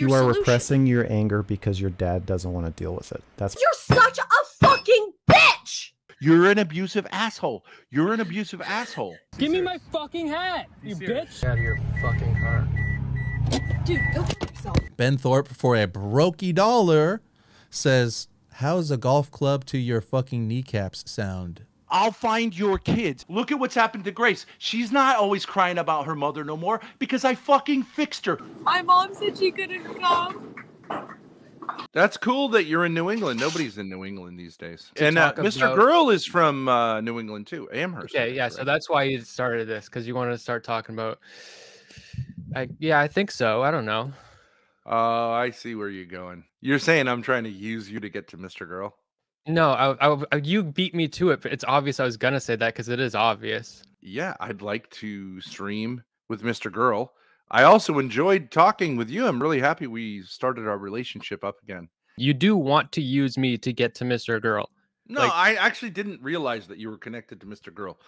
your you are solution. repressing your anger because your dad doesn't want to deal with it. That's You're such a fucking bitch. You're an abusive asshole. You're an abusive asshole. Give me my fucking hat, you bitch! Out of your fucking car. Dude, go fuck yourself. Ben Thorp for a brokey dollar says, "How's a golf club to your fucking kneecaps sound?" I'll find your kids. Look at what's happened to Grace. She's not always crying about her mother no more because I fucking fixed her. My mom said she couldn't come. That's cool that you're in New England. Nobody's in New England these days. To and uh, Mr. about- Girl is from uh, New England too, Amherst. I Okay, think, yeah. So that's why you started this because you wanted to start talking about. I yeah, I think so. I don't know. Oh, I see where you're going. You're saying I'm trying to use you to get to Mr. Girl. No, I, I, you beat me to it. But it's obvious I was gonna say that because it is obvious. Yeah, I'd like to stream with Mr. Girl. I also enjoyed talking with you. I'm really happy we started our relationship up again. You do want to use me to get to Mr. Girl. No, Like- I actually didn't realize that you were connected to Mr. Girl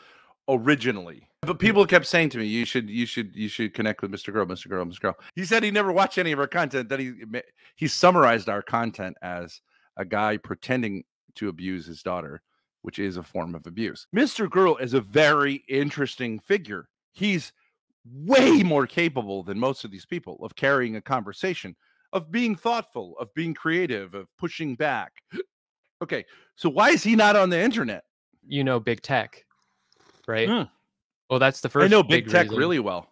originally. But people kept saying to me, "You should, you should, you should connect with Mr. Girl, Mr. Girl, Mr. Girl." He said he never watched any of our content. That he he summarized our content as a guy pretending to abuse his daughter, which is a form of abuse. Mr. Girl is a very interesting figure. He's way more capable than most of these people of carrying a conversation, of being thoughtful, of being creative, of pushing back. Okay, so why is he not on the internet? You know, big tech, right? Hmm. Well, that's the first. I know big, tech reason. really well.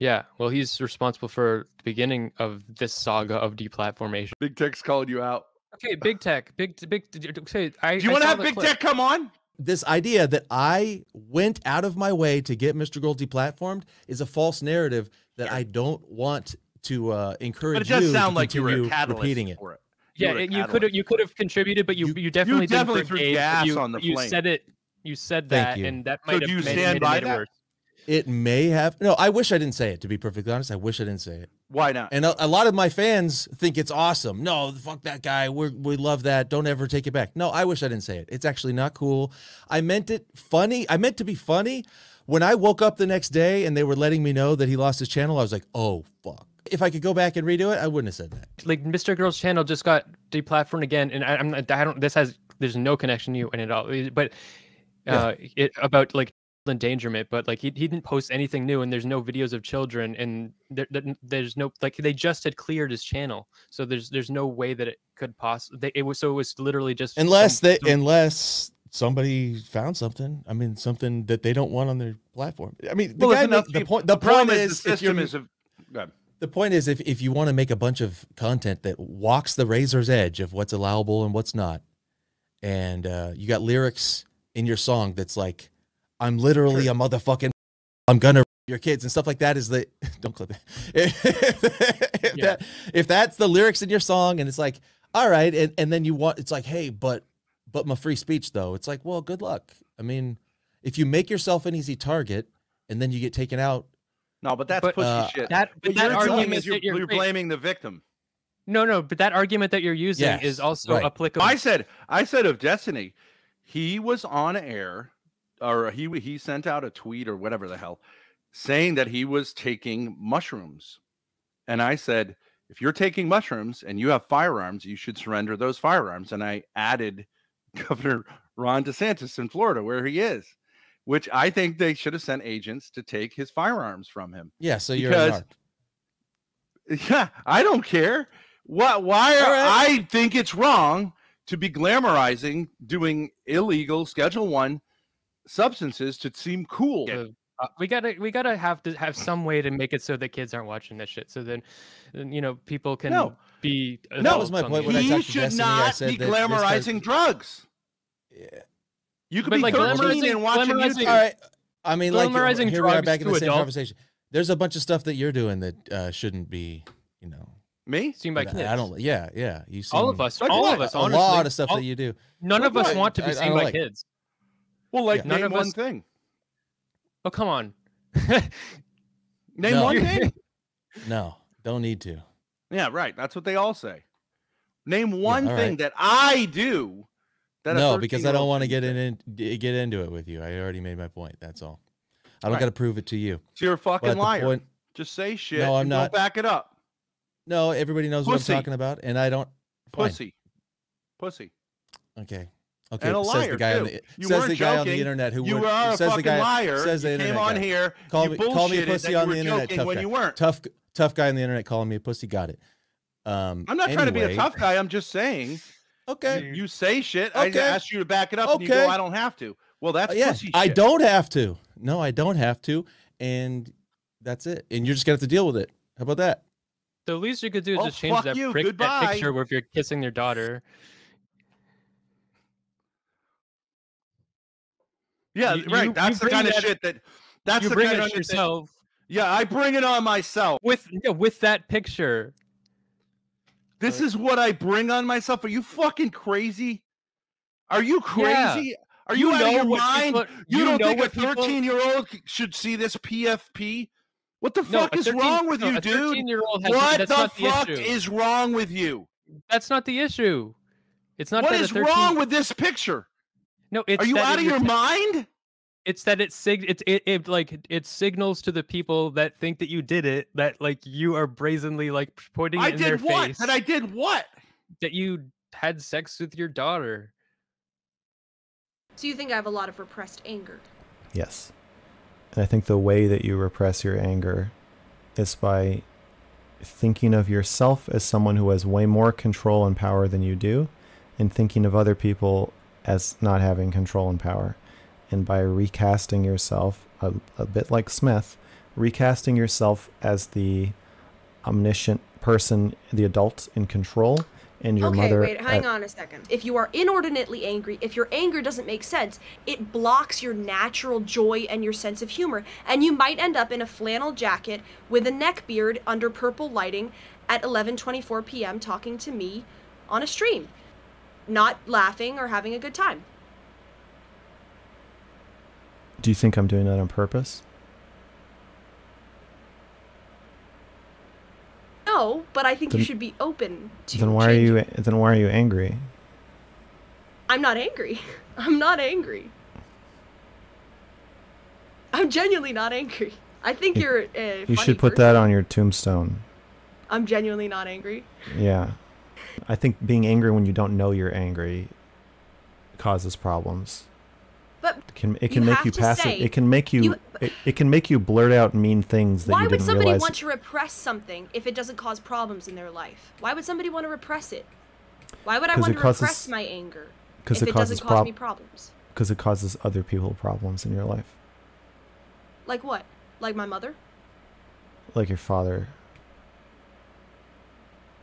Yeah. Well, he's responsible for the beginning of this saga of deplatformation. Big tech's calling you out. Okay, big tech, big, big. t- t- Say, I. Do you want to have big clip. tech come on? This idea that I went out of my way to get Mr. Girl deplatformed is a false narrative that I don't want to uh, encourage But it does you sound like you were a continue catalyst repeating it. for it. You Yeah, were it- you could have you could have contributed, but you You- you, definitely didn't definitely threw gas you, on the you flame. said it. You said that, you. and that So might do have you made, stand made, by made it that? worse. It may have no. I wish I didn't say it. To be perfectly honest, I wish I didn't say it. Why not? And a, a lot of my fans think it's awesome. No, fuck that guy. We we love that. Don't ever take it back. No, I wish I didn't say it. It's actually not cool. I meant it funny. I meant to be funny. When I woke up the next day and they were letting me know that he lost his channel, I was like, oh fuck. If I could go back and redo it, I wouldn't have said that. Like Mr. Girl's channel just got deplatformed again, and I, I'm not- I don't. This has there's no connection to you in it all. But uh, it about like endangerment, but like he, he didn't post anything new, and there's no videos of children, and there, there- there's no like they just had cleared his channel, so there's there's no way that it could possibly. It was so it was literally just Unless some- they, some- unless somebody found something. I mean, something that they don't want on their platform. I mean, the, well, guy there's enough the point. The, problem point is is, the if system is a. The point is, if, if you want to make a bunch of content that walks the razor's edge of what's allowable and what's not, and uh, you got lyrics in your song that's like, I'm literally a motherfucking, I'm gonna your kids and stuff like that is the don't clip it. if, Yeah. that, if that's the lyrics in your song and it's like, all right, and, and then you want it's like, hey, but but my free speech though, it's like, well, good luck. I mean, if you make yourself an easy target and then you get taken out, No, but that's But, pushy uh, shit. that but What that argument is you're, that you're, you're blaming the victim. no no, but that argument that you're using Yes, is also right. applicable. I said, I said of Destiny, he was on air, or he he sent out a tweet or whatever the hell, saying that he was taking mushrooms, and I said, if you're taking mushrooms and you have firearms, you should surrender those firearms. And I added Governor Ron DeSantis in Florida, where he is, which I think they should have sent agents to take his firearms from him. yeah, so you're Because- Yeah, I don't care. What? Why? Are, right. I think it's wrong to be glamorizing doing illegal Schedule One substances to seem cool. Uh, uh, we gotta we gotta have to have some way to make it so that kids aren't watching this shit. So then, then, you know, people can No. be. No, That was my point the when I internet. he talked to should Destiny, I not said be that this type- glamorizing drugs. You could But, be like, 13 glamorizing- and watching glamorizing- All right. I mean, like here we are back in the same adults. conversation. There's a bunch of stuff that you're doing that uh, shouldn't be, you know. Me? Seen by kids. I don't. Yeah, yeah. You see all of us, Like all what? of us, Honestly, A lot of stuff all- that you do. None of us what? want to be I seen don't by like- kids. Well, like Yeah. None name of one us- thing. Oh come on. Name No. one thing. No, don't need to. Yeah, right. That's what they all say. Name one all thing right. that I do. That No, because I don't want to get in, in get into it with you. I already made my point. That's all. I don't Right. got to prove it to you. So you're a fucking liar. point- Just say shit. No, I'm and not. Don't back it up. No, everybody knows what I'm talking about, and I don't. Fine. Pussy. Pussy. Okay. Okay. And a says the guy on the You says the guy on the internet who You would, are a says the fucking guy liar. says the you internet came on guy. here. Call you me call me a pussy on the internet. Tough when guy. you weren't. Tough tough guy on the internet calling me a pussy. Got it. Um, I'm not trying to be a tough guy. I'm just saying. Okay. You, you say shit. I Okay. asked you to back it up, and you Okay. go, "I don't have to." Well, that's Uh, yeah, pussy I shit. don't have to. No, I don't have to, and that's it. And you're just gonna have to deal with it. How about that? The least you could do is Oh, just change that, prick, that picture where if you're kissing your daughter. Yeah, You- right. that's you the kind of shit that. That's you the bring kind it of on that- yourself yeah, I bring it on myself. with yeah, with that picture. This is what I bring on myself. Are you fucking crazy? Are you Yeah. crazy? Are you, You out of your mind? people- you, you don't know think a what people- 13 year old should see this PFP? What the No, fuck a is 13 wrong with no, you, dude? has, What the fuck is wrong with you? That's not the issue. It's not What that a 13 wrong with this picture? No, it's Are you out of your mind? It's that it sig it, it it like it signals to the people that think that you did it that like you are brazenly like putting it I in their did what? face That I did what? that you had sex with your daughter. So you think I have a lot of repressed anger? Yes. And I think the way that you repress your anger is by thinking of yourself as someone who has way more control and power than you do, and thinking of other people as not having control and power. And by recasting yourself, a, a bit like Smeth, recasting yourself as the omniscient person, the adult in control, and your okay, mother. wait, hang on a second. If you are inordinately angry, if your anger doesn't make sense, it blocks your natural joy and your sense of humor, and you might end up in a flannel jacket with a neck beard under purple lighting at 11:24 p.m. talking to me on a stream, not laughing or having a good time. Do you think I'm doing that on purpose? No, but I think you should be open to Then why are you? Then why are you angry? I'm not angry. I'm not angry. I'm genuinely not angry. I think You- you're a You should put person. that on your tombstone. I'm genuinely not angry. Yeah. I think being angry when you don't know you're angry causes problems. But It can it can You make you to pass say- it. Can make you, you- it, it can make you blurt out mean things that why you would didn't somebody realize. want to repress something if it doesn't cause problems in their life? Why would somebody want to repress it? Why would I want to causes- repress my anger if it it, doesn't cause me problems? Because it causes other people problems in your life, Like what? Like my mother? like your father.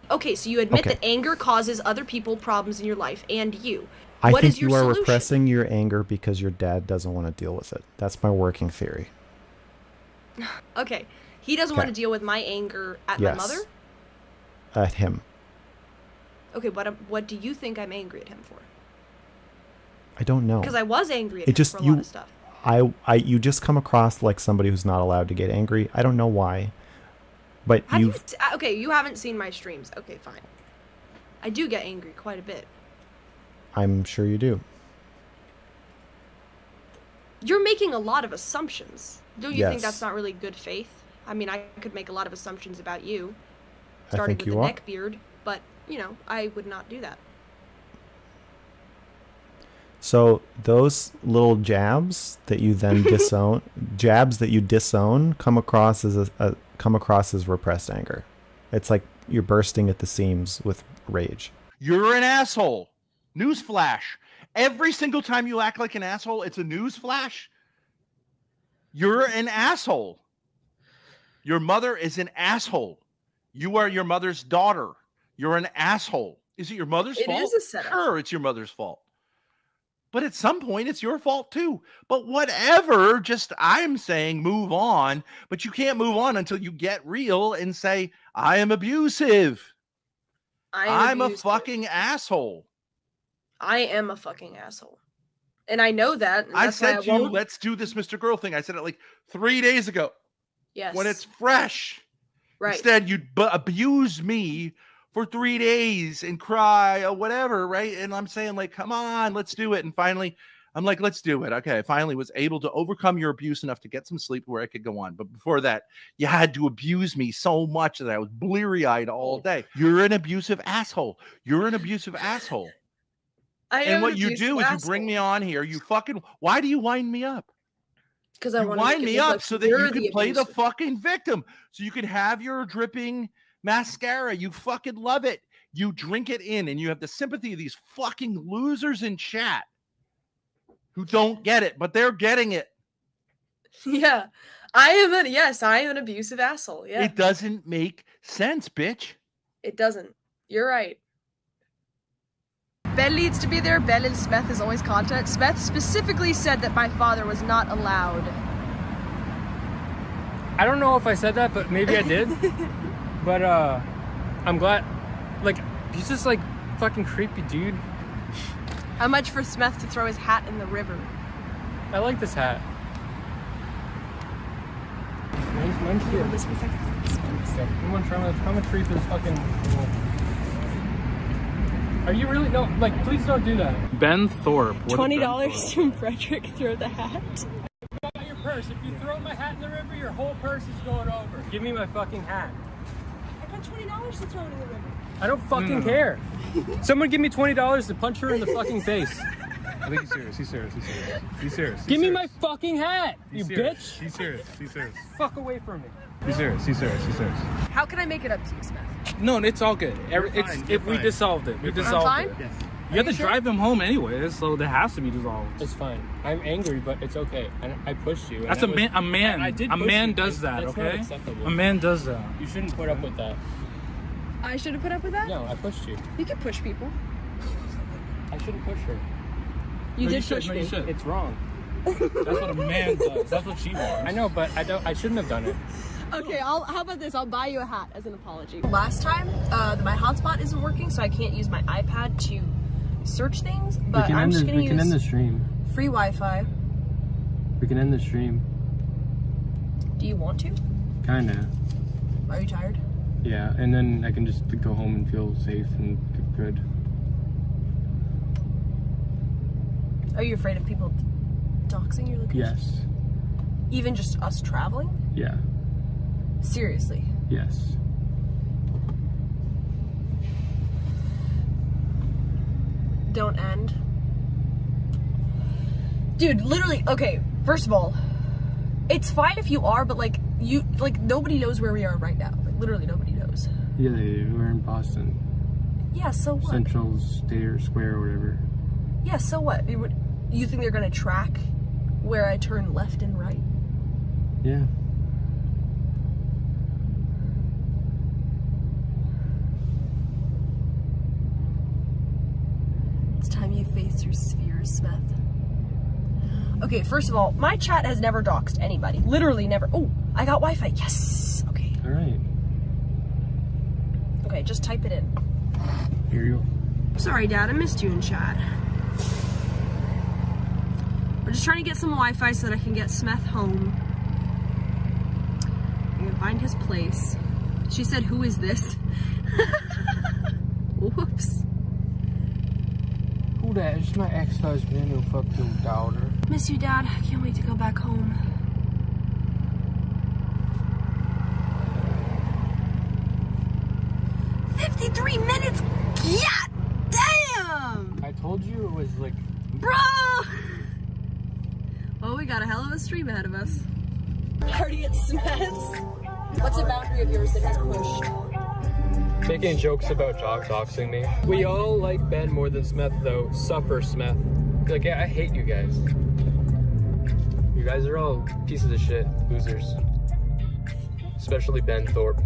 Okay, so you admit Okay. that anger causes other people problems in your life and you. I What think is your you are solution? repressing your anger because your dad doesn't want to deal with it. That's my working theory. Okay, he doesn't want to deal with my anger at Yes. my mother. At him. Okay, what um, what do you think I'm angry at him for? I don't know. Because I was angry at It him just- for a you- lot of stuff. I, I, you just come across like somebody who's not allowed to get angry. I don't know why, but Have you? uh, Okay, you haven't seen my streams. Okay, fine. I do get angry quite a bit. I'm sure you do. You're making a lot of assumptions. Don't you think that's not really good faith? I mean, I could make a lot of assumptions about you, I starting think with you the are. neck beard, but you know, I would not do that. So those little jabs that you then disown, jabs that you disown, come across as a, a come across as repressed anger. It's like you're bursting at the seams with rage. You're an asshole. Newsflash. Every single time you act like an asshole, it's a newsflash. You're an asshole. Your mother is an asshole. You are your mother's daughter. You're an asshole. Is it your mother's It fault? is a setup. Sure, it's your mother's fault. But at some point, it's your fault too. But whatever, just I'm saying move on. But you can't move on until you get real and say, I am abusive. I am I'm a fucking asshole. I am a fucking asshole, and I know that. I said to you, won't- let's do this Mr. Girl thing. I said it like three days ago yes, when it's fresh. right. Instead, you bu- abuse me for three days and cry or whatever, right? And I'm saying, like, come on, let's do it. And finally, I'm like, let's do it. Okay. I finally was able to overcome your abuse enough to get some sleep where I could go on. But before that, you had to abuse me so much that I was bleary eyed all day. You're an abusive asshole. You're an abusive asshole. I And what you do is you bring me on here. You fucking, why do you wind me up? because I want wind me up so that you can play the fucking victim, so you can have your dripping mascara. You fucking love it. You drink it in, and you have the sympathy of these fucking losers in chat who don't get it, but they're getting it. Yeah, I am an yes, I am an abusive asshole. Yeah, It doesn't make sense, bitch. it doesn't. You're right. Ben needs to be there. Ben and Smeth is always content. Smeth specifically said that my father was not allowed. I don't know if I said that, but maybe I did. but uh, I'm glad. Like he's just like fucking creepy, dude. How much for Smeth to throw his hat in the river? I like this hat. Mine's, mine's here. Okay, Come on, try to come and treat this fucking. Are you really no? Like, please don't do that. Ben Thorp. What Twenty dollars from Frederick. Throw the hat. Your purse. If you throw my hat in the river, your whole purse is going over. Give me my fucking hat. I got twenty dollars to throw it in the river. I don't fucking hmm. care. Someone give me twenty dollars to punch her in the fucking face. I think he's serious. He's serious. He's serious. He's serious. Give me my fucking hat, you serious. bitch. He's serious. He's serious. Fuck away from me. He's serious. He's serious. He's serious. How can I make it up to you, Smeth? No, it's all good. Every, It's it's if if we we dissolved it. We You're dissolved fine? it. Yes. Are You have you to sure? drive him home anyway, so that has to be dissolved. It's fine. I'm angry, but it's okay. I, I pushed you. That's I a was- man. A man. I did a man you. does that. That's not okay. acceptable. A man does that. You shouldn't put up with that. I should have put up with that. No, I pushed you. You can push people. I shouldn't push her. You No, did should, push no, me. You should. It's wrong. That's what a man does. That's what she wants. I know, but I don't. I shouldn't have done it. Okay, I'll, how about this? I'll buy you a hat as an apology. Last time, uh, my hotspot isn't working, so I can't use my iPad to search things. But I'm just gonna use stream. free Wi-Fi. We can end the stream. Do you want to? Kinda. Are you tired? Yeah, and then I can just go home and feel safe and good. Are you afraid of people doxing your location? Yes. Even just us traveling? Yeah. Seriously. Yes. Don't end. Dude, literally, okay, first of all, it's fine if you are, but like, you, like, nobody knows where we are right now. Like, literally nobody knows. Yeah, they do. We're in Boston, Yeah, so what? Central State Square or whatever. Yeah, so what? Would- You think they're gonna track where I turn left and right? Yeah. It's time face your spheres, Smeth. Okay, first of all, my chat has never doxed anybody. Literally never. Oh, I got Wi-Fi. Yes. Okay. All right. Okay, just type it in. Here you. Go. Sorry, Dad, I missed you in chat. We're just trying to get some Wi-Fi so that I can get Smeth home. I'm gonna find his place. She said, "Who is this?" Whoops. Who that? It's my ex-husband who fucked your daughter. Miss you, Dad. I can't wait to go back home. Fifty-three minutes. Yeah. Damn. I told you it was like. Bro! Oh, we got a hell of a stream ahead of us. Party at Smeth's. What's a boundary of yours that has pushed? Making jokes about dog doxing me. We all like Ben more than Smeth, though. Suffer Smeth. Like, I I hate you guys. You guys are all pieces of shit, losers. Especially Ben Thorp.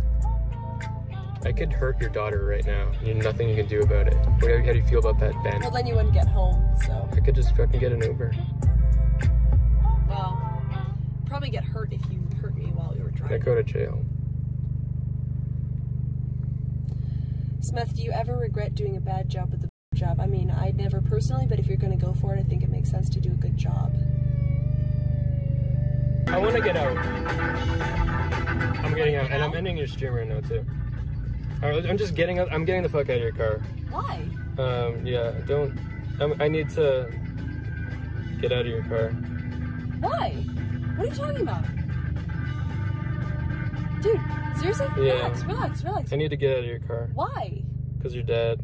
I could hurt your daughter right now. There's nothing you can do about it. What, how do you feel about that, Ben? Well, then you wouldn't get home, so. I could just fucking get an Uber. Well, probably get hurt if you hurt me while you were driving. I go to jail. Smeth, do you ever regret doing a bad job at the job? I mean, I never personally, but if you're gonna go for it, I think it makes sense to do a good job. I want to get out. I'm getting out, and I'm ending your stream right now too. Alright, I'm just getting out. I'm getting the fuck out of your car. Why? Um, yeah, don't. I'm, I need to Get out of your car. Why? What are you talking about? Dude, seriously? Yeah. Relax, relax, relax. I need to get out of your car Why? because you're dead.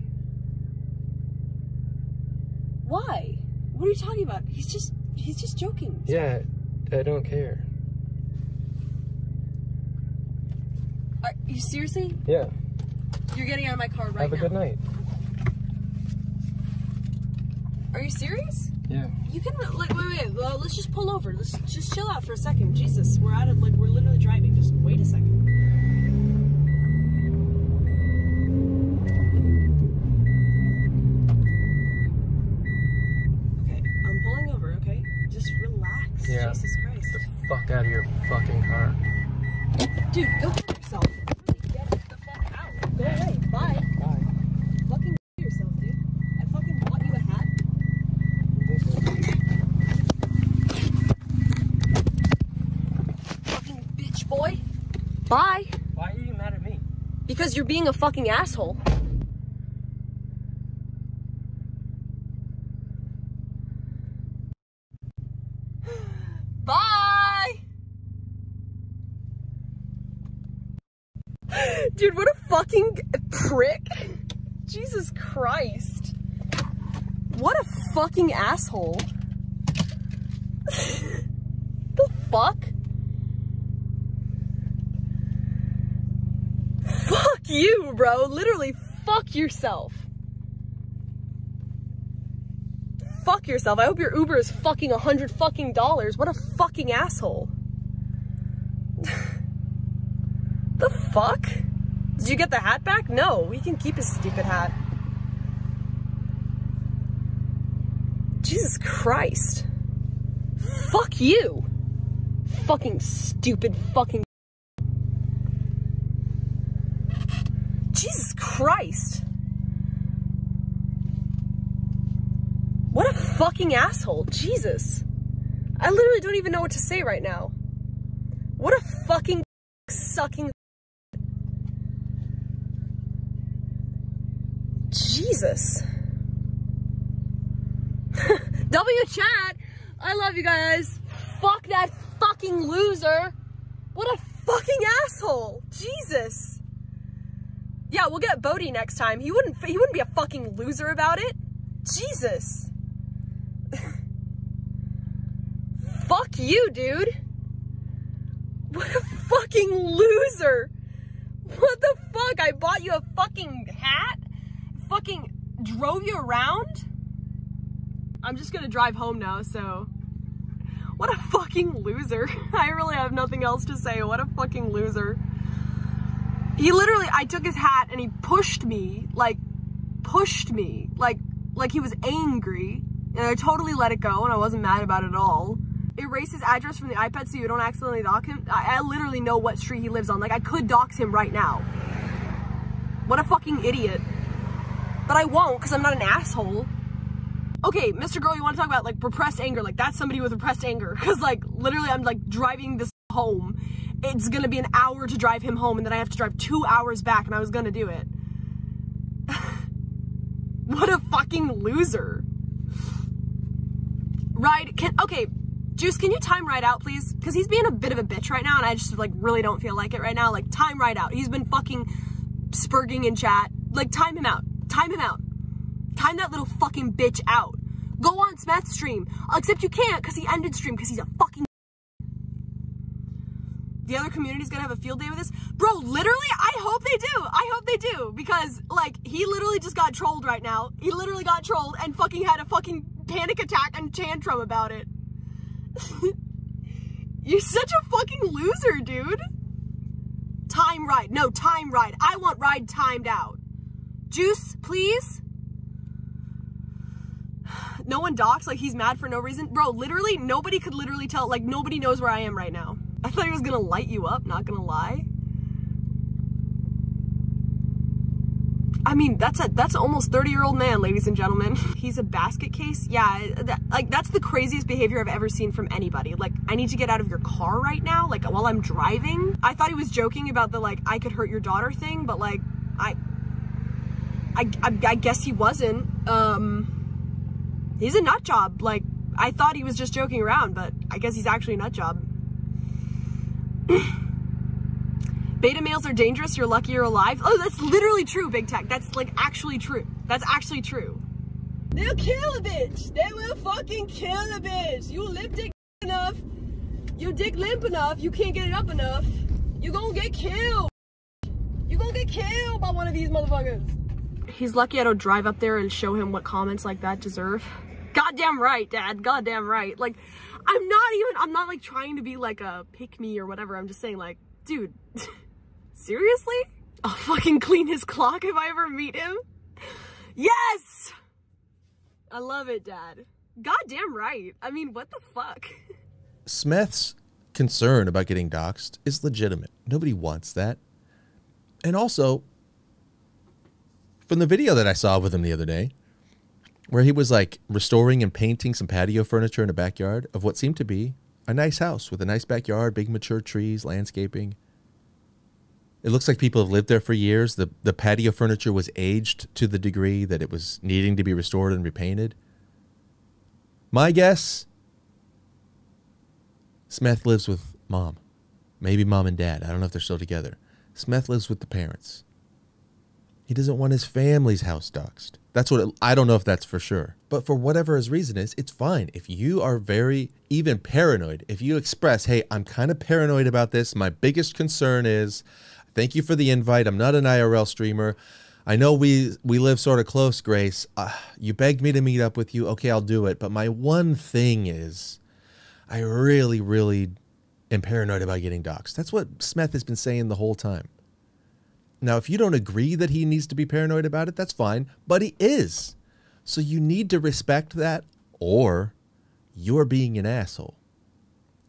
Why? What are you talking about? He's just he's just joking. Yeah, I don't care. Are you seriously? Yeah. You're getting out of my car right now. Have a now. good night. Are you serious? Yeah. You can like wait wait. Well, let's just pull over. Let's just chill out for a second. Jesus, we're out of like we're literally driving. Just wait a second. Okay, I'm pulling over. Okay, just relax. Yeah. Jesus Christ. Get the fuck out of your fucking car. Dude, go fuck yourself. Really, get the fuck out. Go away. Bye. Bye. Fucking yourself, dude. I fucking bought you a hat. Fucking bitch boy. Bye. Why are you mad at me? Because you're being a fucking asshole. Bye. Dude, what a fucking prick. Jesus Christ. What a fucking asshole. the fuck? Fuck you, bro. Literally, fuck yourself. Fuck yourself. I hope your Uber is fucking a hundred fucking dollars. What a fucking asshole. the fuck? Did you get the hat back? No, he can keep his stupid hat. Jesus Christ. Fuck you. Fucking stupid fucking Christ. What a fucking asshole. Jesus. I literally don't even know what to say right now. What a fucking sucking. Jesus. W chat. I love you guys. Fuck that fucking loser. What a fucking asshole. Jesus. Yeah, we'll get Bodie next time. He wouldn't he wouldn't be a fucking loser about it. Jesus. Fuck you, dude. What a fucking loser. What the fuck? I bought you a fucking hat? Fucking drove you around? I'm just gonna drive home now, so. What a fucking loser. I really have nothing else to say. What a fucking loser. He literally, I took his hat and he pushed me, like, pushed me, like, like he was angry. And I totally let it go and I wasn't mad about it at all. Erase his address from the iPad so you don't accidentally dox him. I, I literally know what street he lives on. Like, I could dox him right now. What a fucking idiot. But I won't because I'm not an asshole. Okay, Mr. Girl, you want to talk about like repressed anger? Like that's somebody with repressed anger. Cause like literally I'm like driving this home. It's gonna be an hour to drive him home and then I have to drive two hours back and I was gonna do it. what a fucking loser. Ride, can, okay, Juice, can you time Ride out, please? Because he's being a bit of a bitch right now and I just like really don't feel like it right now. Like time Ride out. He's been fucking spurging in chat. Like time him out. Time him out. Time that little fucking bitch out. Go on Smeth's stream. Except you can't because he ended stream because he's a fucking. The other community's gonna have a field day with this. Bro, literally, I hope they do. I hope they do because, like, he literally just got trolled right now. He literally got trolled and fucking had a fucking panic attack and tantrum about it. You're such a fucking loser, dude. Time ride. No, time ride. I want ride timed out. Juice, please. No one docks, like he's mad for no reason. Bro, literally, nobody could literally tell, like nobody knows where I am right now. I thought he was gonna light you up, not gonna lie. I mean, that's a that's almost 30 year old man, ladies and gentlemen. He's a basket case. Yeah, that, like that's the craziest behavior I've ever seen from anybody. Like, I need to get out of your car right now, like while I'm driving. I thought he was joking about the like I could hurt your daughter thing, but like I I, I, I guess he wasn't. Um, he's a nut job. Like, I thought he was just joking around, but I guess he's actually a nut job. Beta males are dangerous. You're lucky you're alive. Oh, that's literally true, Big Tech. That's like actually true. That's actually true. They'll kill a bitch. They will fucking kill a bitch. You lip dick enough. You dick limp enough. You can't get it up enough. You're gonna get killed. You're gonna get killed by one of these motherfuckers. He's lucky I don't drive up there and show him what comments like that deserve. Goddamn right, Dad. Goddamn right. Like, I'm not even, I'm not like trying to be like a pick me or whatever. I'm just saying, like, dude, seriously? I'll fucking clean his clock if I ever meet him. Yes! I love it, Dad. Goddamn right. I mean, what the fuck? Smeth's concern about getting doxxed is legitimate. Nobody wants that. And also, from the video that I saw with him the other day, where he was like restoring and painting some patio furniture in a backyard of what seemed to be a nice house with a nice backyard, big mature trees, landscaping. It looks like people have lived there for years. The the patio furniture was aged to the degree that it was needing to be restored and repainted. My guess Smeth lives with mom. Maybe mom and dad. I don't know if they're still together. Smeth lives with the parents. He doesn't want his family's house doxxed. That's what it, I don't know if that's for sure. But for whatever his reason is, it's fine. If you are very even paranoid, if you express, "Hey, I'm kind of paranoid about this. My biggest concern is thank you for the invite. I'm not an IRL streamer. I know we we live sort of close, Grace. Uh, you begged me to meet up with you. Okay, I'll do it. But my one thing is I really really am paranoid about getting doxxed. That's what Smeth has been saying the whole time. Now, if you don't agree that he needs to be paranoid about it, that's fine, but he is. So you need to respect that, or you're being an asshole.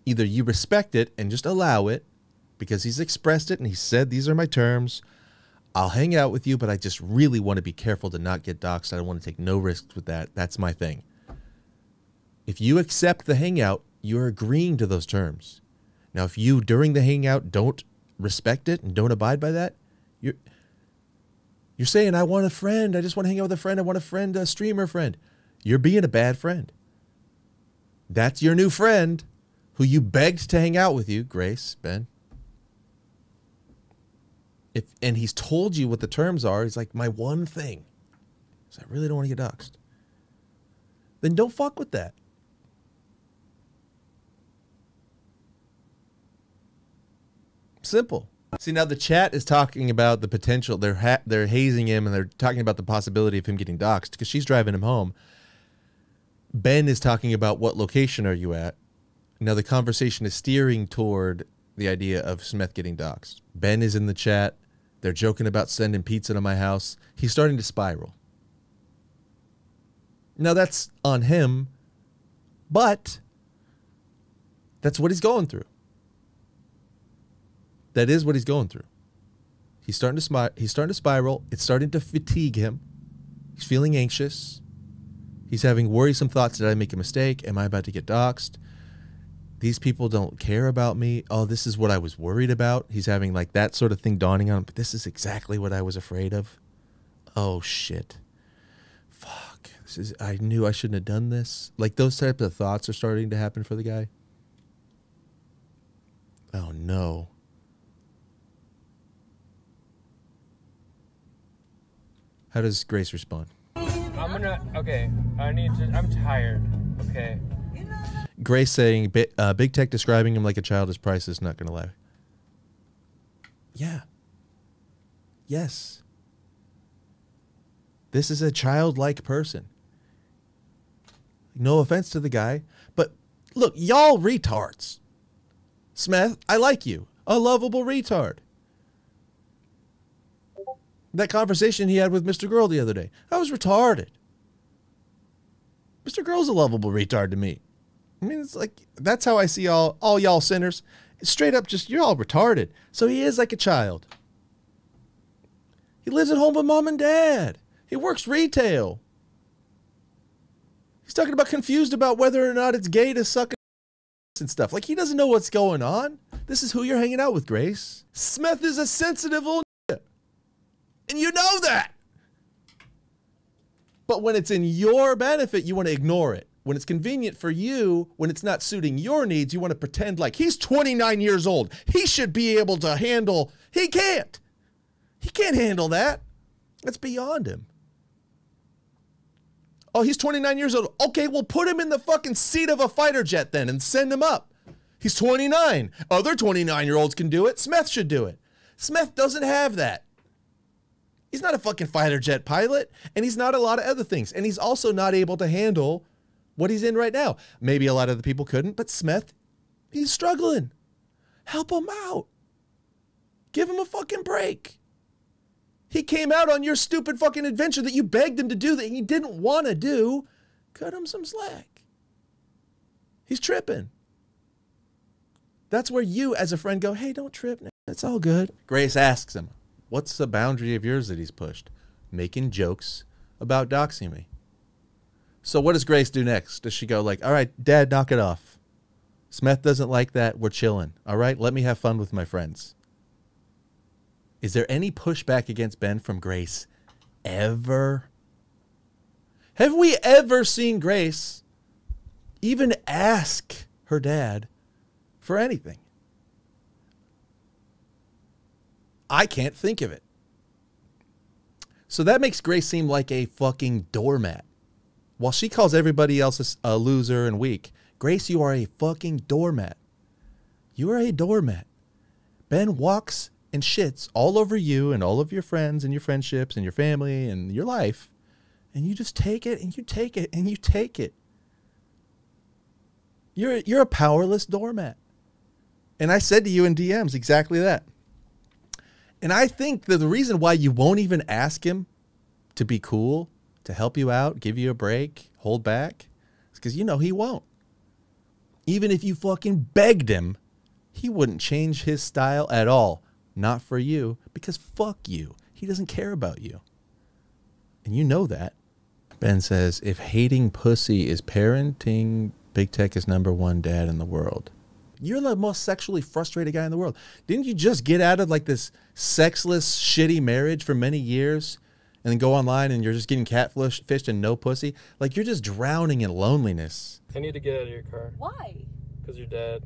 Either you respect it and just allow it because he's expressed it and he said, These are my terms. I'll hang out with you, but I just really want to be careful to not get doxxed. I don't want to take no risks with that. That's my thing. If you accept the hangout, you're agreeing to those terms. Now, if you during the hangout don't respect it and don't abide by that, you're you're saying I want a friend. I just want to hang out with a friend. I want a friend, a streamer friend. You're being a bad friend. That's your new friend who you begged to hang out with you, Grace, Ben. If and he's told you what the terms are, he's like, my one thing is I really don't want to get doxxed. Then don't fuck with that. Simple. See now the chat is talking about the potential. They're ha- they're hazing him and they're talking about the possibility of him getting doxxed because she's driving him home. Ben is talking about what location are you at. Now the conversation is steering toward the idea of Smeth getting doxxed. Ben is in the chat. They're joking about sending pizza to my house. He's starting to spiral. Now that's on him, but that's what he's going through. That is what he's going through. He's starting to smi- he's starting to spiral. It's starting to fatigue him. He's feeling anxious. He's having worrisome thoughts. Did I make a mistake? Am I about to get doxxed? These people don't care about me. Oh, this is what I was worried about. He's having like that sort of thing dawning on him. But this is exactly what I was afraid of. Oh shit. Fuck. This is I knew I shouldn't have done this. Like those types of thoughts are starting to happen for the guy. Oh no. How does Grace respond? I'm gonna. Okay, I need to. I'm tired. Okay. Grace saying, "Bi- uh, "Big Tech describing him like a child is priceless." Not gonna lie. Yeah. Yes. This is a childlike person. No offense to the guy, but look, y'all retards. Smeth, I like you. A lovable retard. That conversation he had with Mr. Girl the other day. I was retarded. Mr. Girl's a lovable retard to me. I mean, it's like that's how I see all all y'all sinners. It's straight up just you're all retarded. So he is like a child. He lives at home with mom and dad. He works retail. He's talking about confused about whether or not it's gay to suck and stuff. Like he doesn't know what's going on. This is who you're hanging out with, Grace. Smeth is a sensitive old and you know that. But when it's in your benefit, you want to ignore it. When it's convenient for you, when it's not suiting your needs, you want to pretend like he's 29 years old. He should be able to handle. He can't. He can't handle that. That's beyond him. Oh, he's 29 years old. Okay, well, put him in the fucking seat of a fighter jet then and send him up. He's 29. Other 29 year olds can do it. Smeth should do it. Smeth doesn't have that. He's not a fucking fighter jet pilot, and he's not a lot of other things. And he's also not able to handle what he's in right now. Maybe a lot of the people couldn't, but Smeth, he's struggling. Help him out. Give him a fucking break. He came out on your stupid fucking adventure that you begged him to do that he didn't want to do. Cut him some slack. He's tripping. That's where you, as a friend, go, hey, don't trip. It's all good. Grace asks him, what's the boundary of yours that he's pushed? Making jokes about doxing me. So what does Grace do next? Does she go like, all right, dad, knock it off. Smeth doesn't like that. We're chilling. All right, let me have fun with my friends. Is there any pushback against Ben from Grace ever? Have we ever seen Grace even ask her dad for anything? I can't think of it. So that makes Grace seem like a fucking doormat. While she calls everybody else a loser and weak, Grace, you are a fucking doormat. You are a doormat. Ben walks and shits all over you and all of your friends and your friendships and your family and your life. And you just take it and you take it and you take it. You're, you're a powerless doormat. And I said to you in DMs exactly that. And I think that the reason why you won't even ask him to be cool, to help you out, give you a break, hold back, is because you know he won't. Even if you fucking begged him, he wouldn't change his style at all. Not for you, because fuck you. He doesn't care about you. And you know that. Ben says, if hating pussy is parenting, Big Tech is number one dad in the world. You're the most sexually frustrated guy in the world. Didn't you just get out of like this sexless, shitty marriage for many years and then go online and you're just getting catfished and no pussy? Like you're just drowning in loneliness. I need to get out of your car Why? because you're dead.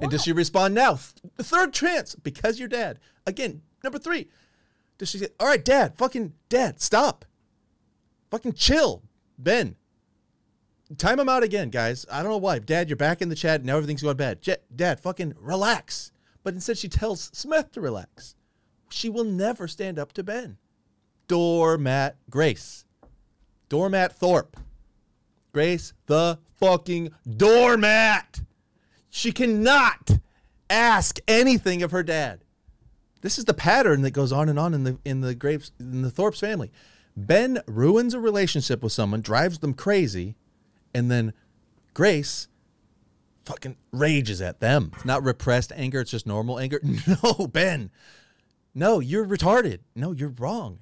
And does she respond now? The third chance, because you're dead. Again, number three. Does she say, all right, dad, fucking dad, stop. Fucking chill. Ben. Time him out again, guys. I don't know why. Dad, you're back in the chat. Now everything's going bad. Dad, fucking relax. But instead, she tells Smeth to relax. She will never stand up to Ben. Doormat Grace. Doormat Thorp. Grace the fucking doormat. She cannot ask anything of her dad. This is the pattern that goes on and on in the in the Graves in the Thorp's family. Ben ruins a relationship with someone, drives them crazy, and then Grace fucking rages at them. It's not repressed anger, it's just normal anger. No, Ben. No, you're retarded. No, you're wrong.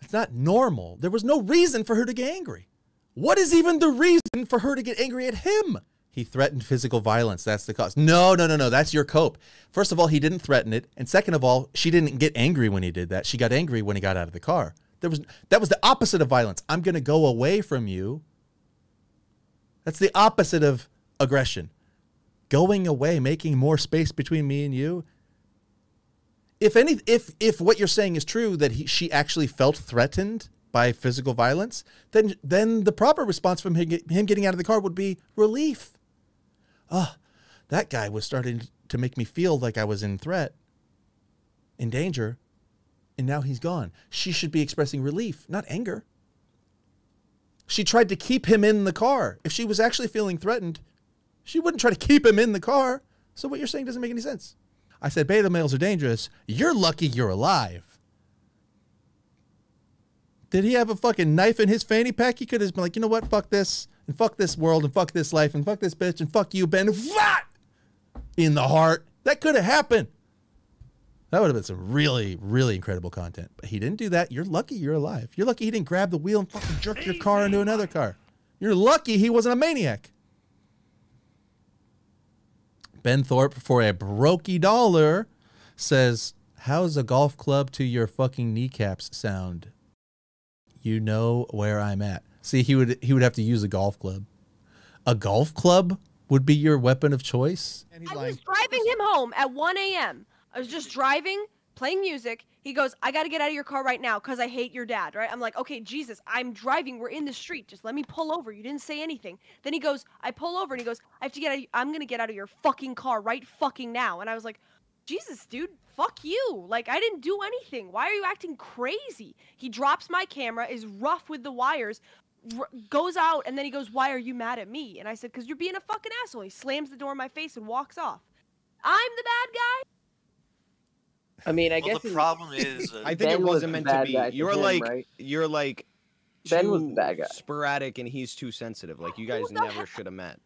It's not normal. There was no reason for her to get angry. What is even the reason for her to get angry at him? He threatened physical violence. That's the cause. No, no, no, no. That's your cope. First of all, he didn't threaten it, and second of all, she didn't get angry when he did that. She got angry when he got out of the car. There was that was the opposite of violence. I'm going to go away from you. That's the opposite of aggression. Going away, making more space between me and you. If any if if what you're saying is true that he, she actually felt threatened by physical violence, then then the proper response from him, him getting out of the car would be relief. Ah, oh, that guy was starting to make me feel like I was in threat, in danger, and now he's gone. She should be expressing relief, not anger. She tried to keep him in the car. If she was actually feeling threatened, she wouldn't try to keep him in the car. So what you're saying doesn't make any sense. I said beta males are dangerous. You're lucky you're alive. Did he have a fucking knife in his fanny pack? He could have been like, you know what? Fuck this, and fuck this world, and fuck this life, and fuck this bitch, and fuck you, Ben. What? In the heart. That could have happened. That would have been some really, really incredible content. But he didn't do that. You're lucky you're alive. You're lucky he didn't grab the wheel and fucking jerk your car into another car. You're lucky he wasn't a maniac. Ben Thorp, for a brokey dollar, says, How's a golf club to your fucking kneecaps sound? You know where I'm at. See, he would he would have to use a golf club. A golf club would be your weapon of choice. And he's I lying. was driving him home at 1 a.m. I was just driving, playing music. He goes, I gotta get out of your car right now because I hate your dad, right? I'm like, okay, Jesus, I'm driving. We're in the street. Just let me pull over. You didn't say anything. Then he goes, I pull over and he goes, I have to get out. I'm gonna get out of your fucking car right fucking now. And I was like, Jesus, dude, fuck you. Like, I didn't do anything. Why are you acting crazy? He drops my camera, is rough with the wires, goes out, and then he goes, Why are you mad at me? And I said, Because you're being a fucking asshole. He slams the door in my face and walks off. I'm the bad guy. I mean, I well, guess the problem is, uh, I think Ben it was wasn't the meant to be. You're him, like right? you're like Ben was the bad guy. sporadic and he's too sensitive. Like you guys never should have met.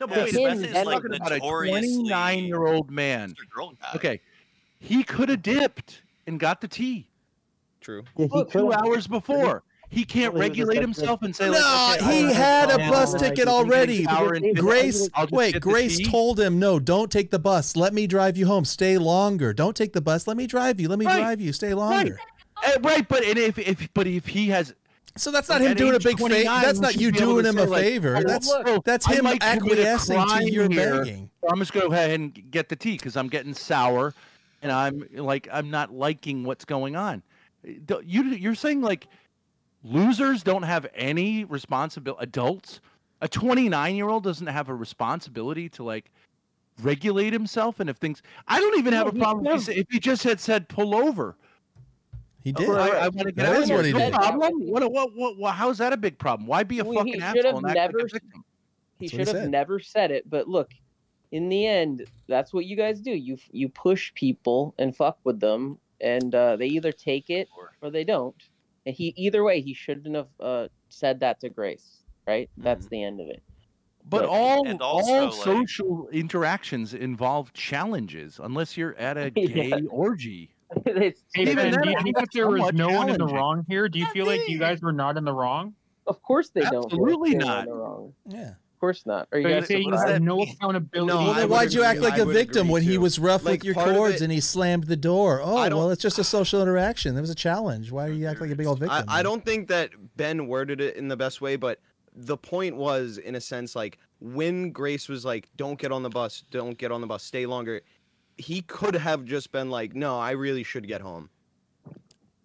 No, but Yeah, wait, him this is and- like about a notoriously 29 year old man. Mr. Girl guy. Okay, he could have dipped and got the tea True. two hours before. He can't Well, regulate himself and say, No, like, okay, he had a I'll- bus ticket already. Hour and fifty- Grace, wait, Grace told him, no, don't take the bus. Let me drive you home. Stay longer. Don't take the bus. Let me drive you. Let me Right. drive you. Stay longer. Eh, right, but and if if but if he has So that's not him doing a big favor. That's not you doing him a like, favor. oh, That's look, that's him might commit a acquiescing to crime your here. begging. I'm just gonna go ahead and get the tea because I'm getting sour, and I'm like I'm not liking what's going on. You you're saying like losers don't have any responsibility. Adults, a 29 year old doesn't have a responsibility to like regulate himself, and if things I don't even have No, a problem if he, if he just had said pull over. He did. I, I want to get That out is of here. what he no did. problem. What, what, what, what, how's that a big problem? Why be a Well, he fucking should asshole have like never- He That's he should have said. never said it, but look, in the end, that's what you guys do. You you push people and fuck with them, and uh, they either take it or they don't. And he either way, he shouldn't have uh, said that to Grace. Right? That's the end of it. But But- all And all like- social interactions involve challenges, unless you're at a Yeah. gay orgy. it's Even then, do you think that there was no one in the wrong here? Do you feel like you guys were not in the wrong? of course they don't. Absolutely not. in the wrong. Yeah. Of course not. Are you So guys say you does no mean? accountability? No, Well, then why'd you act like a victim agree when he was rough Like, with your cords it- and he slammed the door? Oh, well, it's just a social interaction. There was a challenge. Why are you acting like a big old victim? I don't think that Ben worded it in the best way, but the point was, in a sense, like when Grace was like, "Don't get on the bus. Don't get on the bus. Stay longer." He could have just been like, "No, I really should get home."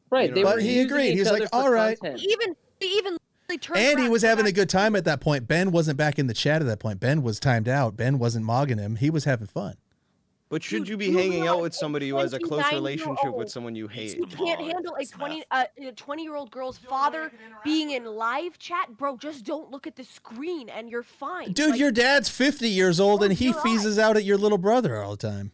right? know, They But were he agreed. each He was like, "All right." content. Even even literally turned And he was having a good time at that point. Ben wasn't back in the chat at that point. Ben was timed out. Ben wasn't mogging him. He was having fun. But should Dude, you be you hanging out with somebody who has a close relationship with someone you hate? You can't handle a 20 uh, a 20 year old girl's father being in live chat, bro. Just don't look at the screen and you're fine. Dude, Like, your dad's 50 years old and he you're feezes out at your little brother all the time.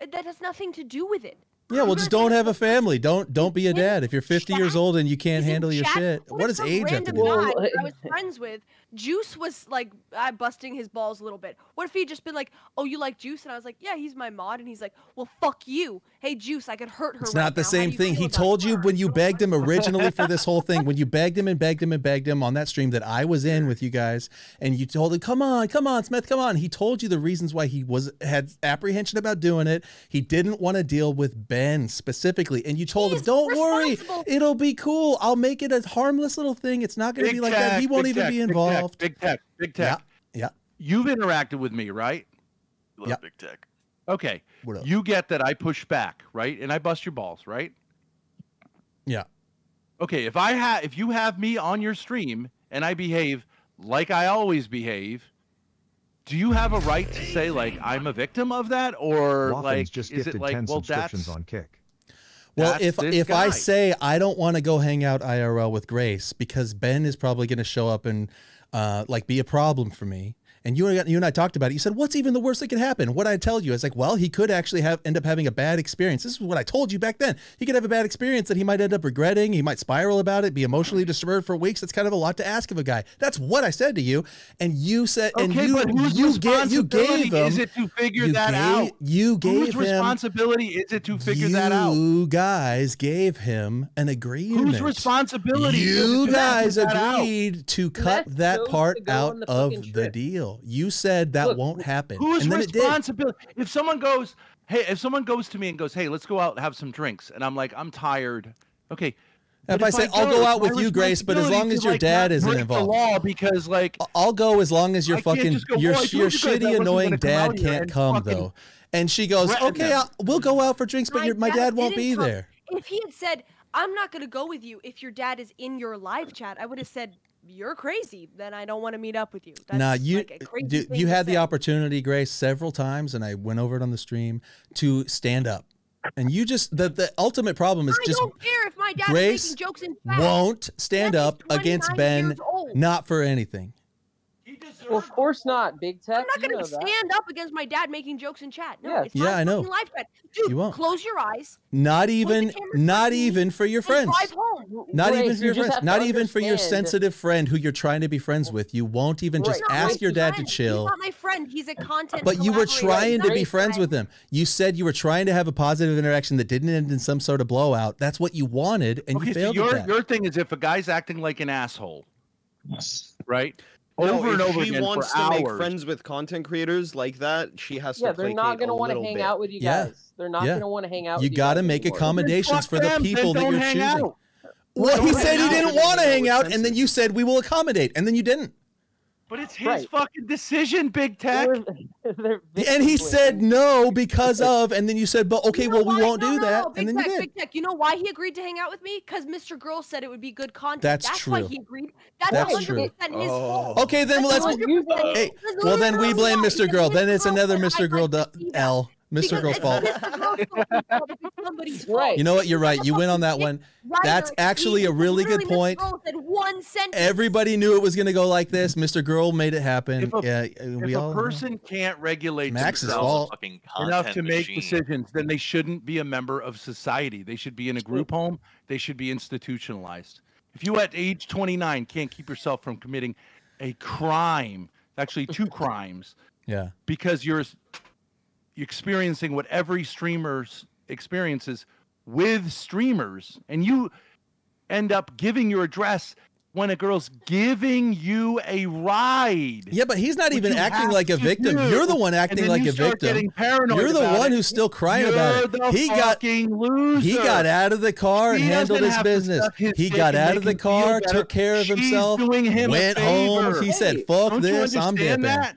that has nothing to do with it. Yeah, well, just don't have a family. Don't don't be a dad. If you're 50 years old and you can't He's in handle your shit, What what does age have to do? with it? guy Well, I was friends with, Juice was like uh, busting his balls a little bit. What if he'd just been like, "Oh, you like Juice?" And I was like, "Yeah, he's my mod." And he's like, "Well, fuck you. Hey, Juice, I could hurt her." It's right not the now. Same thing. He told you her?" when you begged him originally for this whole thing, when you begged him and begged him and begged him on that stream that I was in with you guys, and you told him, "Come on, come on, Smeth, come on." He told you the reasons why he was had apprehension about doing it. He didn't want to deal with Ben specifically, and you told him, "Don't worry, it'll be cool. I'll make it a harmless little thing. It's not going to be like that. He won't even tech, be big tech. Big tech, big Yeah, tech. yeah. You've interacted with me, right? Love Yep. big tech. Okay. What up? You get that I push back, right? And I bust your balls, right? Yeah. Okay, if I have if you have me on your stream and I behave like I always behave, do you have a right to say like I'm a victim of that or Waffins like just is gifted it like 10 well subscriptions that's on Kick. Well, That's if this if I say I don't want to go hang out IRL with Grace because Ben is probably going to show up and uh, like be a problem for me, and you and you and I talked about it. You said, "What's even the worst that could happen?" What I tell you is like, well, he could actually have end up having a bad experience. This is what I told you back then. He could have a bad experience that he might end up regretting. He might spiral about it, be emotionally disturbed for weeks. That's kind of a lot to ask of a guy. That's what I said to you, and you said, and Okay, you but whose you gave you responsibility gave him is it to figure you that gave, out? You gave Whose him responsibility is it to figure that out? you guys gave him an agreement. Whose responsibility is it You to guys figure that out? to cut Smeth that part out on the of the trip. Deal. You said that Look, won't happen. Who's and then it did. responsibility? If someone goes, hey, if someone goes to me and goes, hey, let's go out and have some drinks, and I'm like, I'm tired. Okay, If But I say I'll go out with you, Grace, but as long as your like, dad isn't break the involved, law because like I'll go as long as your I fucking go, your "Well, I your you guys shitty annoying dad can't come though. And she goes, "Okay. I'll, we'll go out for drinks, but My your my dad won't didn't be come- there." If he had said, "I'm not gonna go with you," if your dad is in your live chat, I would have said, "You're crazy." Then I don't want to meet up with you. That's Nah, you like du- you had the opportunity, Grace, several times, and I went over it on the stream to stand up. And you just the the ultimate problem is I just don't care if my dad Grace is making jokes won't stand up against Ben, not for anything. Well, of course not, Big Tech. I'm not gonna know that. stand up against my dad making jokes in chat. No, Yeah, it's Yeah, I know. fucking live chat. Dude, You won't. close your eyes. Not even not even for your friends. drive home. Not Grace, even for your just friends. have to Not even for your sensitive friend who you're trying to be friends with. You won't even just ask your dad to chill. He's not my friend. He's a content. But you were trying to be friends my with him. You said you were trying to have a positive interaction that didn't end in some sort of blowout. That's what you wanted, and okay, you so failed your at that. your thing is if a guy's acting like an asshole, right? Oh, no, over and if over she again wants for to make friends with content creators like that, she has Yeah, to they're not gonna want to hang bit. out with you Yeah. guys. They're not Yeah. gonna want to hang out. With you with got to make anymore. accommodations for the people that you're choosing. out. Well, Don't he said he didn't want to hang out, and then you said we will accommodate, and then you didn't. But it's his Right. fucking decision, Big Tech. They're- they're And he said no because of, and then you said, but okay, You know well, we won't No, do no, that, no, Big and then you did. Big Tech. You know why he agreed to hang out with me? Because Mr. Girl said it would be good content. That's why true. he agreed. That's, That's 100% true. his fault. Oh. Okay, then That's let's. Hey, well, then we blame Mr. Girl. Then it's another Mr. Girl like to du- see that." L. Mr. Because Girl's fault. Fault. It's somebody's fault. Right. You know what? You're right. You went on that one. That's actually a really good point. Girl said one sentence. Everybody knew it was going to go like this. Mr. Girl made it happen. If a- yeah, uh, If we a all. person can't regulate Max's themselves fault. Fucking enough to make machine. decisions, then they shouldn't be a member of society. They should be in a group home. They should be institutionalized. If you at age 29 can't keep yourself from committing a crime, actually two crimes, Yeah. because you're experiencing what every streamer experiences with streamers, and you end up giving your address when a girl's giving you a ride. Yeah, but he's not even acting like a victim. do, You're the one acting like a victim. You're the one it. who's still crying You're about it. He got loser. he got out of the car and handled his business. his He got out of the car, took care of She's himself, doing him went home. He said, "Fuck this, I'm dipping." that?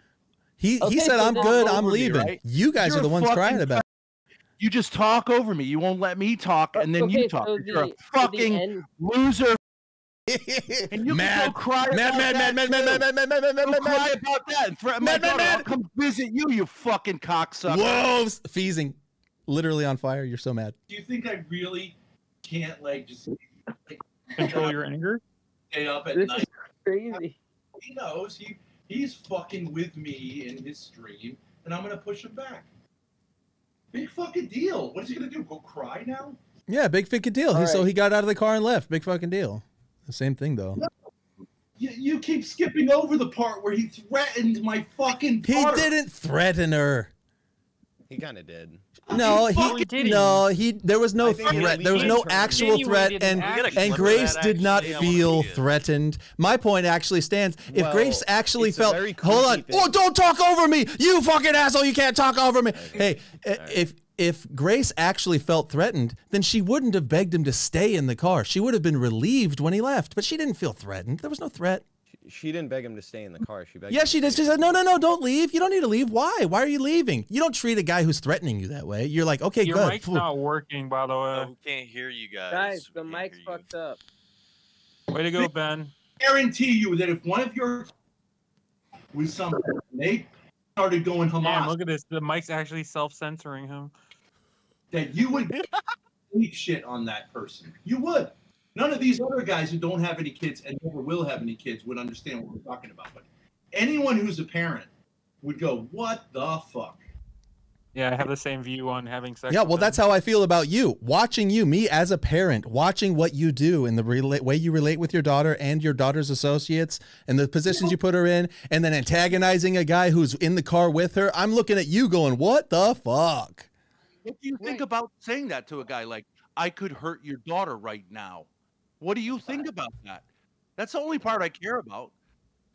He Okay, he said, so "I'm good, I'm over me, leaving." right? You guys You're are the ones fucking crying about. it. You just talk over me. You won't let me talk, and then okay, you talk. So You're a the, so fucking loser. And you mad, can go cry mad, about mad, that mad, mad, too. mad, mad, mad, mad, mad, Go mad, cry mad. about that and threaten my Mad, mad. I'll mad. come visit you, you fucking cocksucker. Whoa, feasing, literally on fire. You're so mad. Do you think I really can't like just like, Control your anger. stay up at this night? is crazy. He knows he he's fucking with me in his stream, and I'm gonna push him back. Big fucking deal. What is he gonna do? Go cry now? Yeah, big fucking deal. He, All so he got out of the car and left. Big fucking deal. The same thing though. You, you keep skipping over the part where he threatened my fucking He daughter. didn't threaten her. He kind of did. No, fucking he didn't. no, he there was no threat. There was no actual threat and an We gotta action. and Grace did not actually. I wanna feel threatened. My point actually stands. If Well, Grace actually felt Hold on. Oh, thing. Oh, don't talk over me. You fucking asshole. You can't talk over me. Hey, i- if if Grace actually felt threatened, then she wouldn't have begged him to stay in the car. She would have been relieved when he left, but she didn't feel threatened. There was no threat. She, she didn't beg him to stay in the car. She begged. Yeah, she did. She said, "No, no, no, don't leave. You don't need to leave. Why? Why are you leaving? You don't treat a guy who's threatening you that way. You're like, okay, Your good. mic's Phew. not working, by the way. No, we can't hear you guys. Guys, the mic's hear you. fucked up. Way to go, Ben. guarantee you that if one of your was something, they started going Damn, Hamas, look at this. The mic's actually self-censoring him. that you would leave shit on that person. You would. None of these other guys who don't have any kids and never will have any kids would understand what we're talking about. But anyone who's a parent would go, "What the fuck?" Yeah, I have the same view on having sex. Yeah, well, that's how I feel about you. Watching you, me as a parent, watching what you do and the rela- way you relate with your daughter and your daughter's associates and the positions you put her in, and then antagonizing a guy who's in the car with her. I'm looking at you going, what the fuck? What do you think about saying that to a guy like, I could hurt your daughter right now? What do you think about that? That's the only part I care about.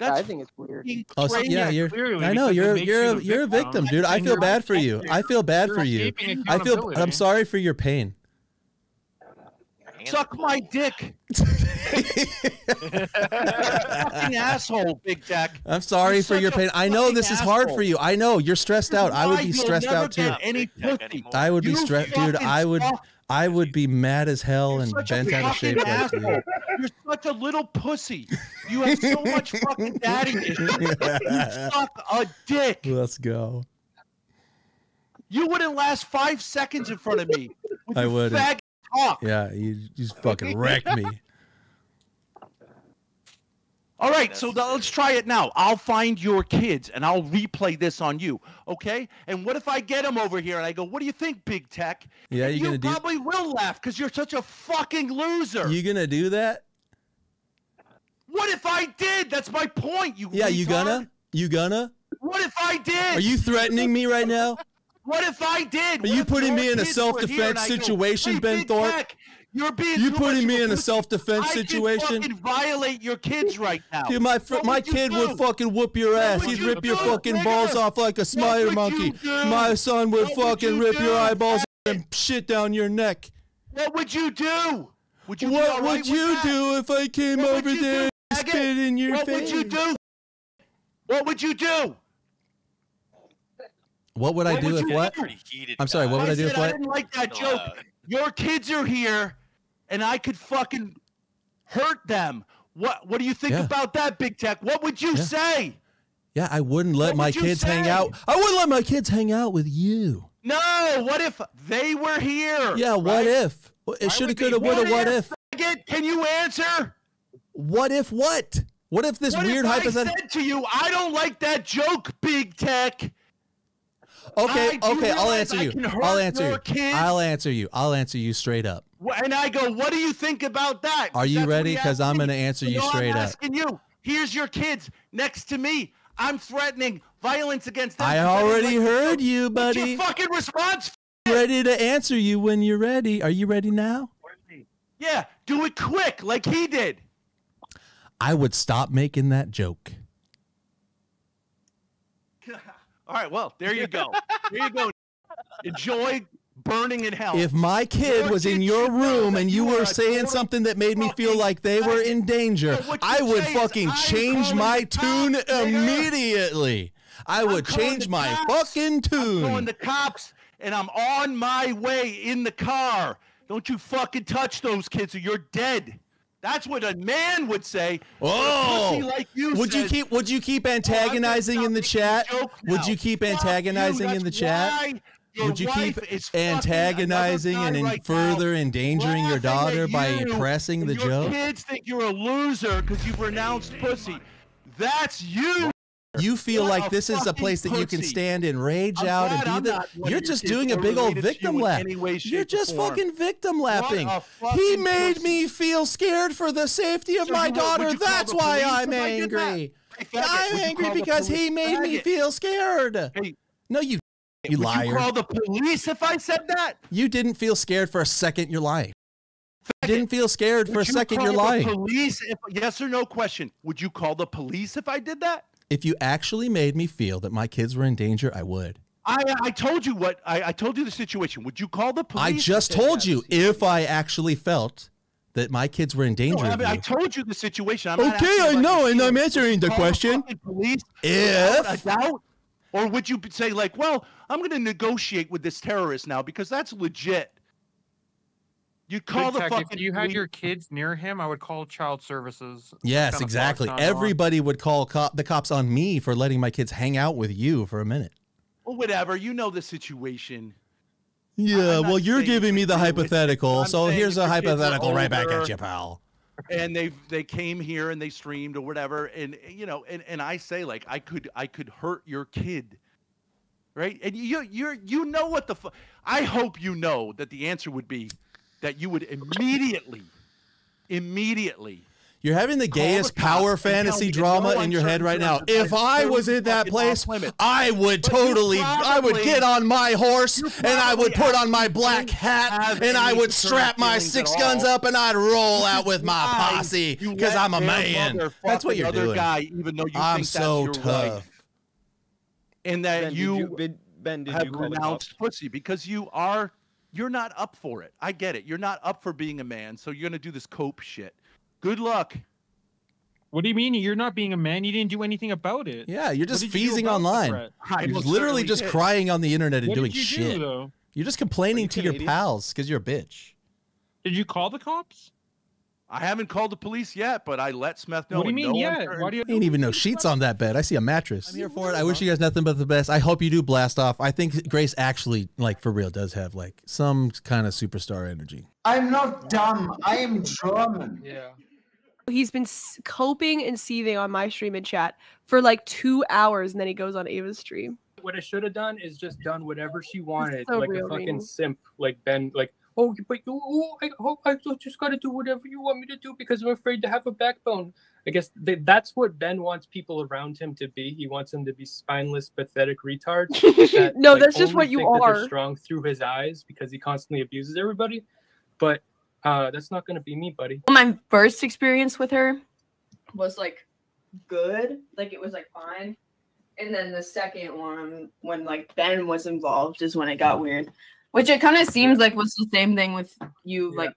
Yeah, That's I think it's weird. Oh, so- yeah, you're. I know you're you're you a, the you're a victim, victim, dude. I feel bad for you. I feel bad for you. I feel. I'm sorry for your pain. Suck my dick. fucking asshole, Big Tech. I'm sorry You're for your pain. I know this is hard for you. I know you're stressed out. I would be stressed out too. Any pussy. I would be stressed, dude. I would, suck. I would be mad as hell and Such a bent out of shape like you. You're such a little pussy. You have so much fucking daddy issues. You suck a dick. Let's go. You wouldn't last five seconds in front of me. With I your wouldn't. faggot talk. Yeah, you just fucking wrecked me. All right, so th- let's try it now. I'll find your kids and I'll replay this on you, okay? And what if I get them over here and I go, "What do you think, Big Tech?" Yeah, And you gonna do- probably will laugh because you're such a fucking loser. You gonna do that? What if I did? That's my point. You. Yeah, you retard. gonna? You gonna? What if I did? Are you threatening me right now? What if I did? Are What you putting me in a kids were here self-defense and I go, situation, "Hey, Ben Big Thorp? Tech, You're being You putting me in a self-defense I situation? Could fucking violate your kids right now. Dude, my fr- my would you kid would fucking whoop your ass. would He'd you rip your fucking nigga? balls off like a spider monkey. My son would What would fucking you rip your do, eyeballs and shit down your neck. What would you do? Would you What all would right with you that? do if I came What over there do, and spit in your What face? What would you do? What would you do? What would I What do would if what? I'm sorry, what would I do said if I what? didn't like that joke. Your kids are here, and I could fucking hurt them. What What do you think Yeah. about that, Big Tech? What would you Yeah. say? Yeah, I wouldn't let What my would kids hang out. I wouldn't let my kids hang out with you. No. What if they were here? Yeah, what right? if? It shoulda, coulda, woulda, what if? Faggot, Can you answer? What if what? What if this what weird if I said to you, I don't like that joke, Big Tech. Okay, I- okay, I'll answer you. I'll answer you. kids? I'll answer you. I'll answer you straight up. And I go, what do you think about that? Are you That's ready? Because I'm gonna answer So you now straight I'm up. asking you. Here's your kids next to me. I'm threatening violence against them. I already like heard you, What's your buddy. fucking response? Ready to answer you when you're ready. Are you ready now? Yeah, do it quick, like he did. I would stop making that joke. All right, well, there you go. There you go. Enjoy burning in hell. If my kid Your was in your room and you you were saying something that made me feel like they were in danger, No, what you I would fucking change my tune cops, immediately. I would change my cops. fucking tune. I'm calling tune. the cops, and I'm on my way in the car. Don't you fucking touch those kids, or you're dead. That's what a man would say. Oh, like you would you keep would you keep "Oh, antagonizing in the chat? Would you keep Fuck you, antagonizing in the that's chat? Your Would you keep fucking antagonizing and right further now, endangering your daughter at by you, pressing the your joke? kids think you're a loser because you pronounced pussy. That's you. You feel like this is a place that you can stand and rage I'm out and be the. You're your just doing a big old you victim lap. way, You're just fucking victim lapping. a He made pussy. me feel scared for the safety of So my daughter. That's why I'm if I did that? angry. I'm angry because he made me feel scared. No, you, you would liar. you call the police if I said that? You didn't feel scared for a second. You're lying. You didn't feel scared for a you second. call You're the lying. Police? If, yes or no question. Would you call the police if I did that? If you actually made me feel that my kids were in danger, I would. I I told you what I, I told you the situation. Would you call the police? I just told you if I actually felt that my kids were in danger. No, I, mean, I told you the situation. I'm Okay, I know, and I'm answering the question. police If- without a doubt, or would you say like, well, I'm going to negotiate with this terrorist now because that's legit. You call Big the Tech, fucking. if you had police- your kids near him, I would call child services. Yes, exactly. fucked, kinda on. Everybody would call cop, the cops on me for letting my kids hang out with you for a minute. Well, whatever. You know the situation. Yeah, well, you're giving me the agree with you. hypothetical, so here's a your kids are hypothetical right back at you, pal. And they they came here and they streamed or whatever and you know and, and i say like i could i could hurt your kid right? And you you're you know what the fu- i hope you know that the answer would be that you would immediately immediately You're having the gayest power fantasy drama no in your head right now. If I'm was in that place. I would But you totally, I would get on my horse and I would put on my black hat and I would strap my six guns up and I'd roll out with my posse because I'm a man. That's what fuck you're another doing. guy even though you I'm think so that's your tough. wife and that Ben, did you, you Ben, ben, did have you call renounced pussy because you are you're not up for it. I get it. You're not up for being a man, so you're gonna do this cope shit. Good luck. What do you mean you're not being a man? You didn't do anything about it. Yeah, you're just did you do feasing about the online. threat? You're literally just did. crying on the internet and What doing did you shit. do though? You're just complaining you to your pals because you're a bitch. Did you call the cops? I haven't called the police yet, but I let Smeth know. what do you mean? no one yeah. turned- Why do you? Ain't even no sheets on that bed. I see a mattress. I'm here for it. I wish you guys nothing but the best. I hope you do blast off. I think Grace actually, like for real, does have like some kind of superstar energy. I'm not dumb. I am German. Yeah. He's been coping and seething on my stream and chat for like two hours, and then he goes on Ava's stream. What I should have done is just done whatever she wanted, so like real, a fucking Rainy. simp, like Ben, like. Oh, but you, oh, I hope I just got to do whatever you want me to do because I'm afraid to have a backbone. I guess th- that's what Ben wants people around him to be. He wants them to be spineless, pathetic retards. that, No, like, that's just what you think that are. strong through his eyes because he constantly abuses everybody. But uh, that's not going to be me, buddy. my first experience with her was like good like it was like fine and then the second one when like ben was involved is when it got weird which it kind of seems like was the same thing with you like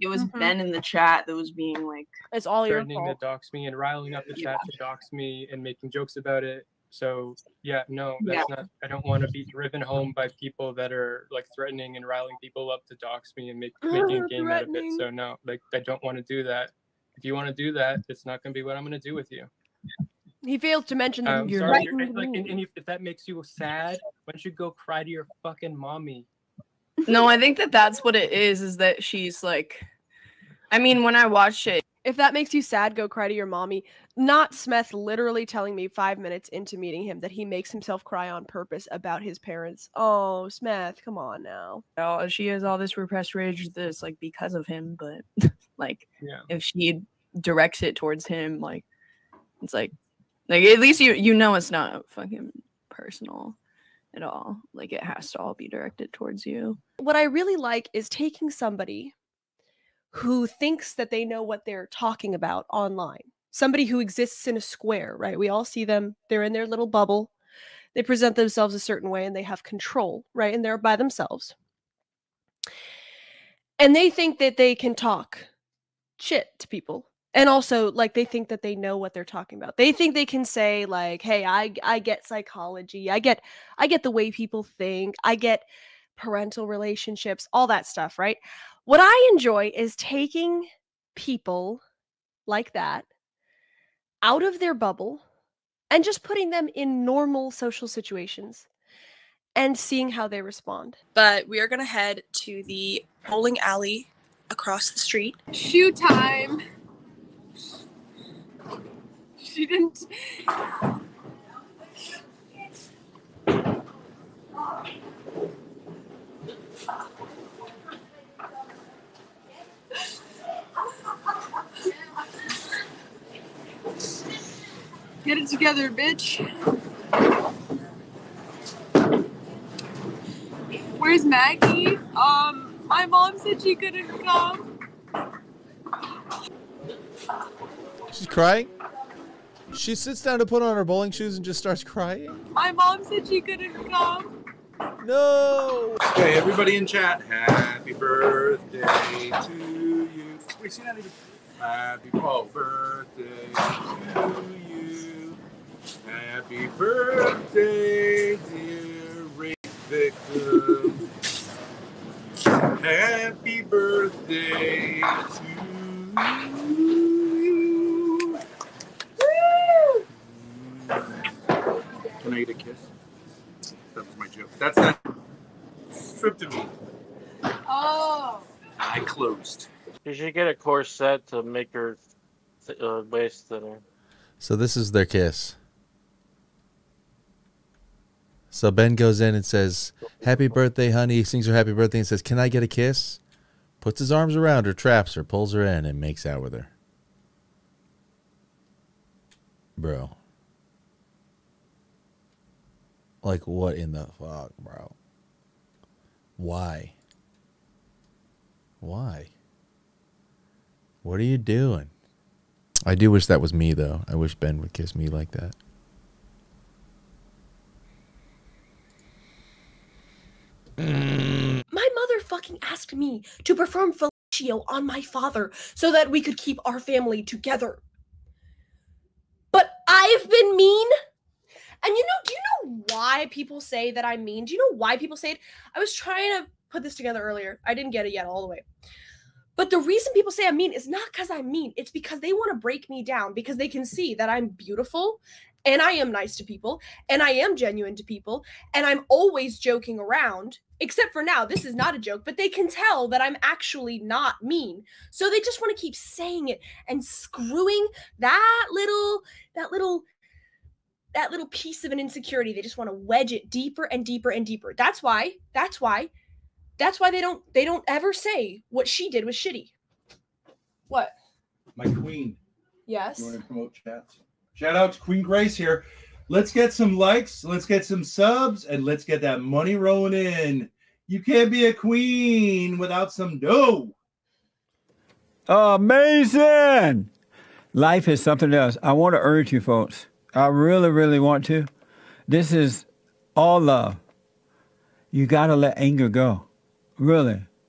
it was Mhm. ben in the chat that was being like It's all your threatening to fault. dox me and riling up the chat to dox me and making jokes about it. So yeah, no, that's not. I don't want to be driven home by people that are like threatening and riling people up to dox me and make making a game out of it. So no, like I don't want to do that. If you want to do that, it's not going to be what I'm going to do with you. He fails to mention that I'm you're sorry. right. you're- and, like, and, and if, if that makes you sad, why don't you go cry to your fucking mommy? no i think that that's what it is is that she's like i mean when i watched it If that makes you sad, go cry to your mommy. Not Smeth literally telling me five minutes into meeting him that he makes himself cry on purpose about his parents. Oh, Smeth, come on now. oh, she has all this repressed rage that's like because of him but like Yeah. if she directs it towards him like it's like like at least you you know it's not fucking personal at all like it has to all be directed towards you What I really like is taking somebody who thinks that they know what they're talking about online. Somebody who exists in a square, right? We all see them. They're in their little bubble. They present themselves a certain way and they have control, right? And they're by themselves. And they think that they can talk shit to people. And also like they think that they know what they're talking about. They think they can say like, "Hey, I I get psychology. I get I get the way people think. I get parental relationships, all that stuff, right? What I enjoy is taking people like that out of their bubble and just putting them in normal social situations and seeing how they respond. But we are gonna head to the bowling alley across the street. Shoe time. She didn't. Get it together, bitch. Where's Maggie? Um, my mom said she couldn't come. She's crying. She sits down to put on her bowling shoes and just starts crying. My mom said she couldn't come. No. Okay, everybody in chat, happy birthday to you. Wait, see that even? Happy oh, birthday to you. Happy birthday, dear rape victim. Happy birthday to you. Can I get a kiss? That was my joke. That's not strip to me. Oh. I closed. You should get a corset to make her th- uh, waist thinner. So this is their kiss. So Ben goes in and says, "Happy birthday, honey." He sings her happy birthday and says, "Can I get a kiss?" Puts his arms around her, traps her, pulls her in, and makes out with her. Bro. Like what in the fuck, bro? Why? Why? What are you doing? I do wish that was me though. I wish Ben would kiss me like that. My mother fucking asked me to perform fellatio on my father so that we could keep our family together. But I've been mean. And you know, do you know why people say that I'm mean? Do you know why people say it? I was trying to put this together earlier. I didn't get it yet all the way. But the reason people say I'm mean is not because I'm mean. It's because they want to break me down because they can see that I'm beautiful and I am nice to people and I am genuine to people and I'm always joking around. Except for now, this is not a joke, but they can tell that I'm actually not mean. So they just want to keep saying it and screwing that little, that little, that little piece of an insecurity. They just want to wedge it deeper and deeper and deeper. That's why, that's why that's why they don't they don't ever say what she did was shitty. What? My queen. Yes. You want to promote chats? Shout out to Queen Grace here. Let's get some likes, let's get some subs, and let's get that money rolling in. You can't be a queen without some dough. Amazing! Life is something else. I want to urge you folks. I really, really want to. This is all love. You got to let anger go. Really.